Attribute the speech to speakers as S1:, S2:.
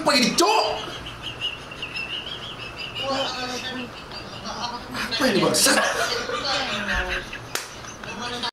S1: apa ini cok apa ini bangsa